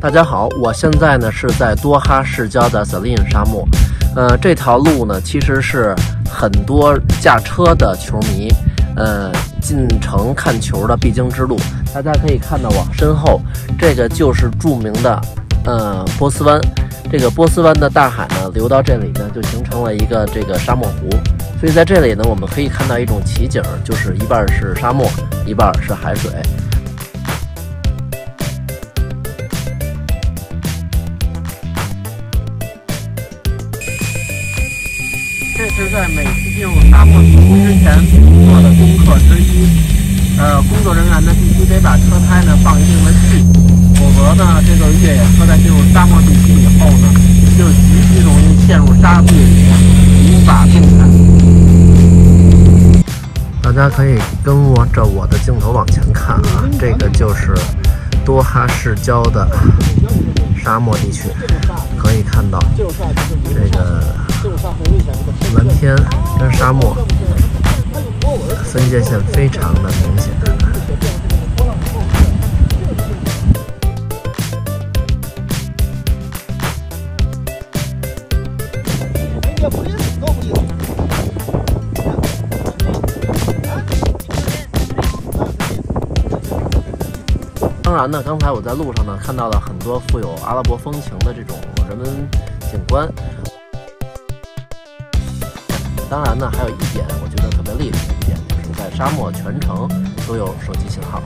大家好，我现在呢是在多哈市郊的萨林沙漠。呃，这条路呢其实是很多驾车的球迷，呃，进城看球的必经之路。大家可以看到我身后，这个就是著名的呃波斯湾。这个波斯湾的大海呢流到这里呢，就形成了一个这个沙漠湖。所以在这里呢，我们可以看到一种奇景，就是一半是沙漠，一半是海水。是在每次进入沙漠之前做的功课之一。呃，工作人员呢必须得把车胎呢放一定的气，否则呢，这个越野车在进入沙漠地区以后呢，就极其容易陷入沙地里，无法动弹。大家可以跟我着我的镜头往前看啊，这个就是多哈市郊的沙漠地区，可以看到这个。天跟沙漠分界线非常的明显。当然呢，刚才我在路上呢看到了很多富有阿拉伯风情的这种人文景观。当然呢，还有一点，我觉得特别厉害的一点，就是在沙漠全程都有手机信号。